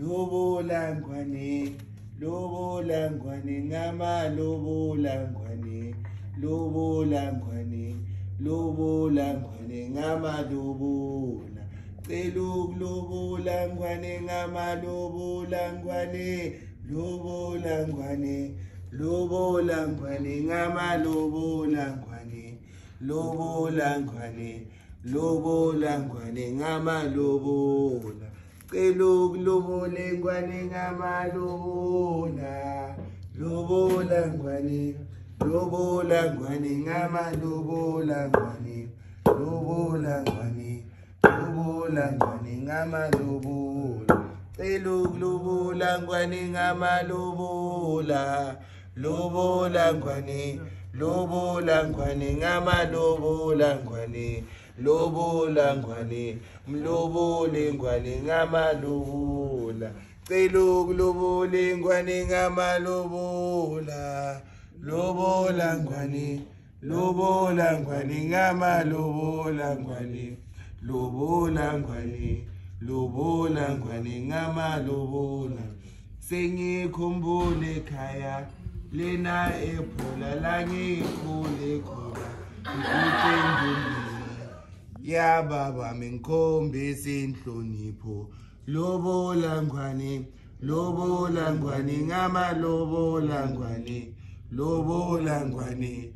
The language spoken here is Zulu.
lobola ngwane lobola ngwane ngama lobola ngwane lobola ngwane lobola ngwane ngama cela ukulobola ngwane ngama lobola ngwane lobola ngwane lobola ngwane ngama lobola ngwane lobola ngwane lobola ngwane ngama cela ukulobole ngwane ngama lobola ngwane lobola ngwane ngama lobola ngwane lobola ngwane lobola ngwane ngama lobola cela ukulobola ngwane ngama lobola ngwane lobola ngwane ngama lobola ngwane lobola ngwane mlobole ngwane ngama lobola cela ukulobole ngwane ngama lobola ngwane lobola ngwane ngama lobola ngwane lobola ngwane lobola ngwane ngama lobola sengikhumbule ekhaya lena ebhola langikhule yababa mengikhombisa inhlonipho lobola ngwane lobola ngwane ngama lobola ngwane lobola ngwane